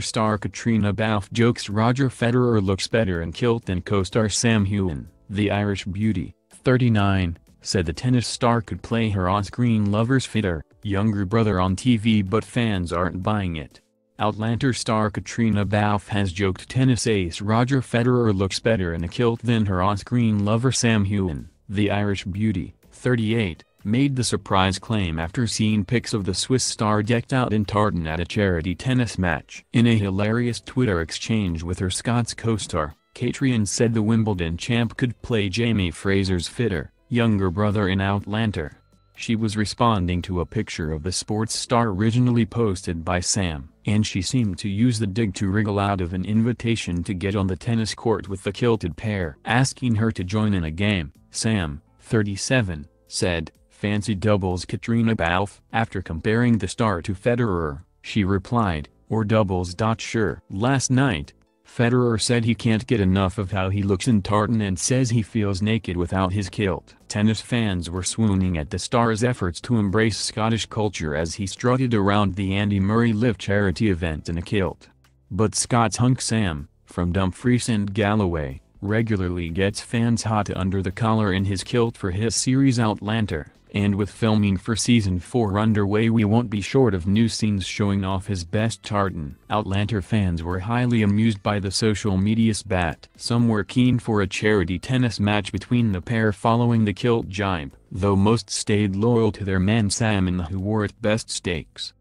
star Caitriona Balfe jokes Roger Federer looks better in kilt than co-star Sam Heughan, the Irish beauty, 39, said the tennis star could play her on-screen lover's fitter, younger brother on TV but fans aren't buying it. Outlander star Caitriona Balfe has joked tennis ace Roger Federer looks better in a kilt than her on-screen lover Sam Heughan, the Irish beauty, 38, made the surprise claim after seeing pics of the Swiss star decked out in tartan at a charity tennis match. In a hilarious Twitter exchange with her Scots co-star, Caitriona said the Wimbledon champ could play Jamie Fraser's fitter, younger brother in Outlander. She was responding to a picture of the sports star originally posted by Sam, and she seemed to use the dig to wriggle out of an invitation to get on the tennis court with the kilted pair. Asking her to join in a game, Sam, 37, said, fancy doubles Caitriona Balfe. After comparing the star to Federer, she replied, or doubles. Sure. Last night, Federer said he can't get enough of how he looks in tartan and says he feels naked without his kilt. Tennis fans were swooning at the star's efforts to embrace Scottish culture as he strutted around the Andy Murray Live charity event in a kilt. But Scots hunk Sam, from Dumfries and Galloway, regularly gets fans hot under the collar in his kilt for his series Outlander and with filming for season 4 underway we won't be short of new scenes showing off his best tartan. Outlander fans were highly amused by the social media spat. Some were keen for a charity tennis match between the pair following the kilt jibe, though most stayed loyal to their man Sam in the who wore it best stakes.